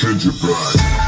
Kendra Bride.